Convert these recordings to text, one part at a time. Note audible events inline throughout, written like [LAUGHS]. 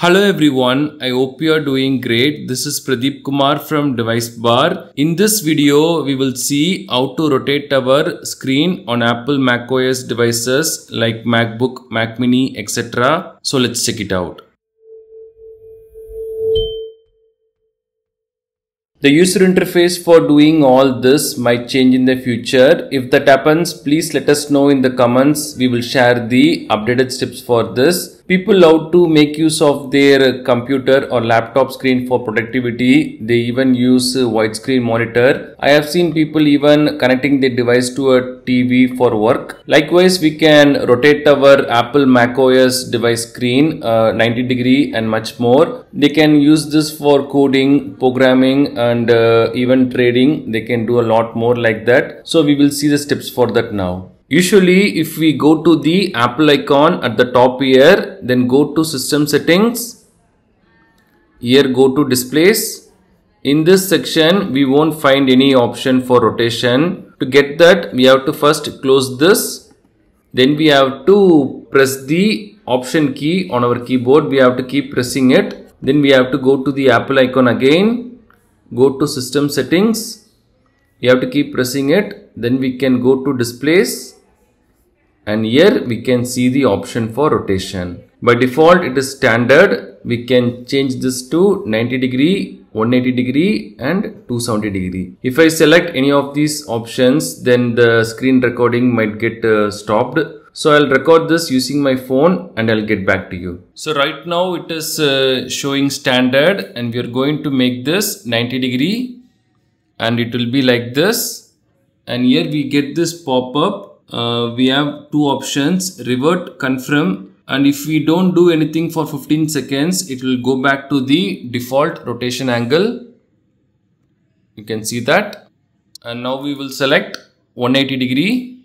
Hello everyone, I hope you are doing great. This is Pradeep Kumar from DeviceBAR. In this video, we will see how to rotate our screen on Apple macOS devices like MacBook, Mac Mini, etc. So let's check it out. The user interface for doing all this might change in the future. If that happens, please let us know in the comments. We will share the updated steps for this. People love to make use of their computer or laptop screen for productivity. They even use widescreen monitor. I have seen people even connecting the device to a TV for work. Likewise, we can rotate our Apple macOS device screen uh, 90 degree and much more. They can use this for coding, programming and uh, even trading. They can do a lot more like that. So we will see the steps for that now. Usually if we go to the Apple icon at the top here, then go to system settings. Here go to displays. In this section, we won't find any option for rotation. To get that, we have to first close this. Then we have to press the option key on our keyboard. We have to keep pressing it. Then we have to go to the Apple icon again. Go to system settings. You have to keep pressing it. Then we can go to displays and here we can see the option for rotation. By default it is standard. We can change this to 90 degree, 180 degree and 270 degree. If I select any of these options then the screen recording might get uh, stopped. So I'll record this using my phone and I'll get back to you. So right now it is uh, showing standard and we are going to make this 90 degree and it will be like this and here we get this pop-up uh, we have two options revert confirm and if we don't do anything for 15 seconds it will go back to the default rotation angle. You can see that. And now we will select 180 degree.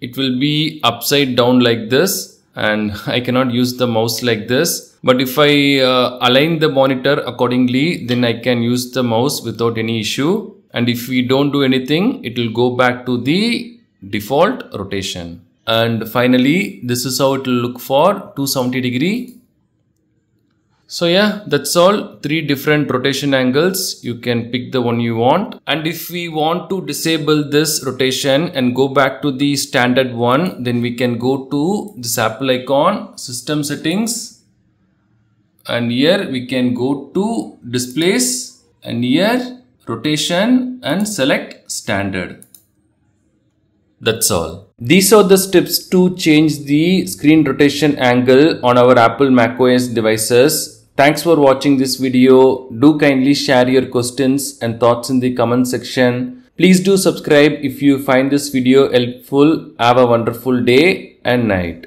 It will be upside down like this and [LAUGHS] I cannot use the mouse like this. But if I uh, align the monitor accordingly then I can use the mouse without any issue. And if we don't do anything it will go back to the default rotation. And finally this is how it will look for 270 degree. So yeah that's all. Three different rotation angles. You can pick the one you want. And if we want to disable this rotation and go back to the standard one then we can go to this apple icon system settings. And here we can go to displays. And here rotation and select standard that's all. These are the steps to change the screen rotation angle on our Apple macOS devices. Thanks for watching this video. Do kindly share your questions and thoughts in the comment section. Please do subscribe if you find this video helpful. Have a wonderful day and night.